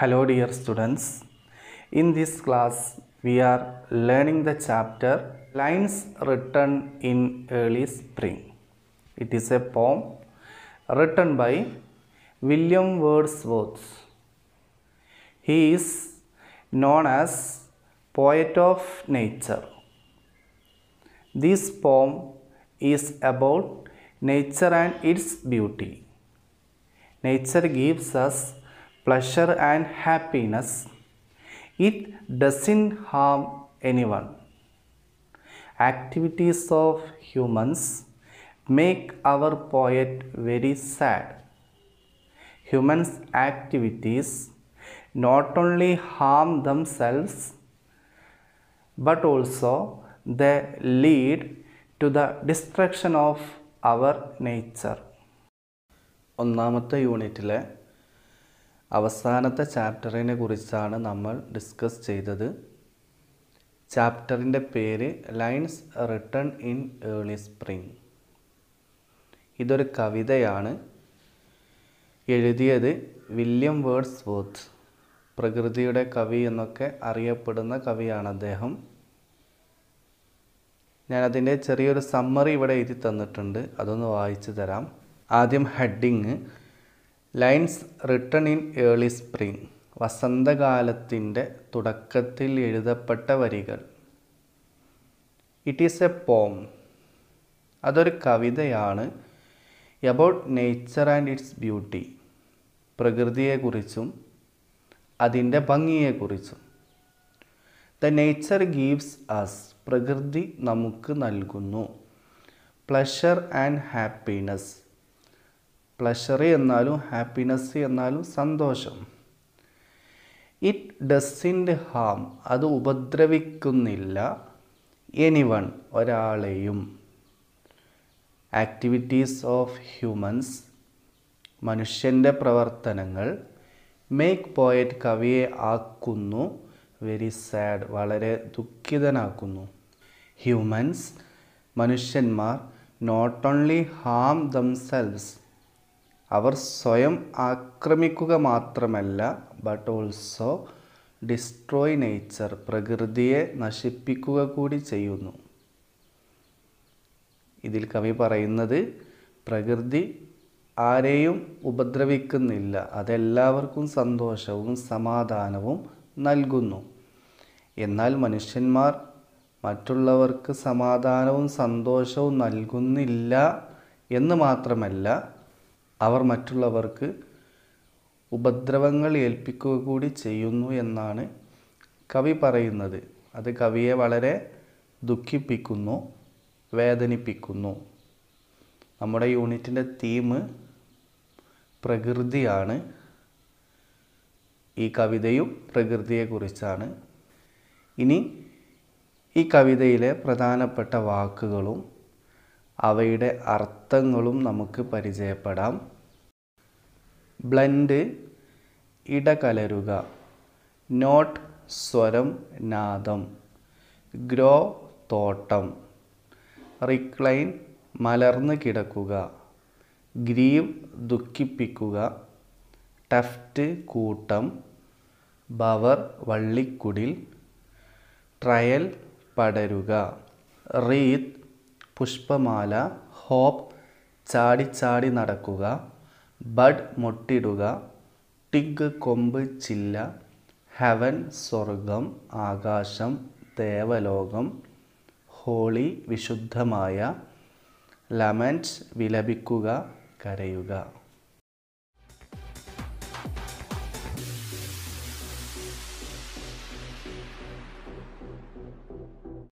Hello, dear students. In this class, we are learning the chapter Lines Written in Early Spring. It is a poem written by William Wordsworth. He is known as poet of nature. This poem is about nature and its beauty. Nature gives us pleasure and happiness. It doesn't harm anyone. Activities of humans make our poet very sad. Humans' activities not only harm themselves but also they lead to the destruction of our nature. ഒന്നാമത്തെ യൂണിറ്റിലെ അവസാനത്തെ ചാപ്റ്ററിനെ കുറിച്ചാണ് നമ്മൾ discuss ചെയ്തത്. ചാപ്റ്ററിന്റെ പേര് lines written in early spring ഇതൊരു കവിതയാണ്. എഴുതിയത് വില്യം വേർഡ്സ് വോത്ത് പ്രകൃതിയുടെ കവി എന്നൊക്കെ അറിയപ്പെടുന്ന കവിയാണ് അദ്ദേഹം. ഞാനതിന്റെ ചെറിയൊരു സമ്മറി ഇവിടെ എഴുതി തന്നിട്ടുണ്ട്. അതൊന്ന് വായിച്ചു തരാം. ആദ്യം heading lines written in early spring. വസന്തകാലത്തിന്റെ തുടക്കത്തിൽ എഴുതപ്പെട്ട വരികൾ. ഇറ്റ് ഈസ് എ പോം അതൊരു കവിതയാണ്. About nature and its beauty പ്രകൃതിയെക്കുറിച്ചും അതിന്റെ ഭംഗിയെക്കുറിച്ചും. ദ നേച്ചർ ഗീവ്സ് അസ് പ്രകൃതി നമുക്ക് നൽകുന്നു. പ്ലഷർ ആൻഡ് ഹാപ്പിനെസ് പ്ലഷർ എന്നാലും ഹാപ്പിനെസ് എന്നാലും സന്തോഷം. ഇറ്റ് ഡസിന്റ് ഹാം അത് ഉപദ്രവിക്കുന്നില്ല. എനി വൺ ഒരാളെയും. ആക്ടിവിറ്റീസ് ഓഫ് ഹ്യൂമൻസ് മനുഷ്യന്റെ പ്രവർത്തനങ്ങൾ മേക്ക് പോയറ്റ് കവിയെ ആക്കുന്നു. വെരി സാഡ് വളരെ ദുഃഖിതനാക്കുന്നു. ഹ്യൂമൻസ് മനുഷ്യന്മാർ നോട്ട് ഓൺലി ഹാം ദംസെൽവ്സ് അവർ സ്വയം ആക്രമിക്കുക മാത്രമല്ല ബട്ട് ഓൾസോ ഡിസ്ട്രോയ് നേച്ചർ പ്രകൃതിയെ നശിപ്പിക്കുക കൂടി ചെയ്യുന്നു. ഇതിൽ കവി പറയുന്നത് പ്രകൃതി ആരെയും ഉപദ്രവിക്കുന്നില്ല അതെല്ലാവർക്കും സന്തോഷവും സമാധാനവും നൽകുന്നു. എന്നാൽ മനുഷ്യന്മാർ മറ്റുള്ളവർക്ക് സമാധാനവും സന്തോഷവും നൽകുന്നില്ല എന്ന് മാത്രമല്ല അവർ മറ്റുള്ളവർക്ക് ഉപദ്രവങ്ങൾ ഏൽപ്പിക്കുക കൂടി ചെയ്യുന്നു എന്നാണ് കവി പറയുന്നത്. അത് കവിയെ വളരെ ദുഃഖിപ്പിക്കുന്നു വേദനിപ്പിക്കുന്നു. നമ്മുടെ യൂണിറ്റിന്റെ തീം പ്രകൃതിയാണ്. ഈ കവിതയും പ്രകൃതിയെക്കുറിച്ചാണ്. ഇനി ഈ കവിതയിലെ പ്രധാനപ്പെട്ട വാക്കുകളും അവയുടെ അർത്ഥങ്ങളും നമുക്ക് പരിചയപ്പെടാം. ബ്ലൻഡ് ഇടകലരുക. നോട്ട് സ്വരം നാദം. ഗ്രോ തോട്ടം. റിക്ലൈൻ മലർന്നു കിടക്കുക. ഗ്രീവ് ദുഃഖിപ്പിക്കുക. ടഫ്റ്റ് കൂട്ടം. ബവർ വള്ളിക്കുടിൽ. ട്രയൽ പടരുക. റീത്ത് പുഷ്പമാല ഹോപ്പ് ചാടി നടക്കുക ബഡ് മുട്ടിടുക ടിഗ് കൊമ്പ് ചില്ല ഹെവൻ സ്വർഗം ആകാശം ദേവലോകം ഹോളി വിശുദ്ധമായ ലമൻസ് വിലപിക്കുക കരയുക.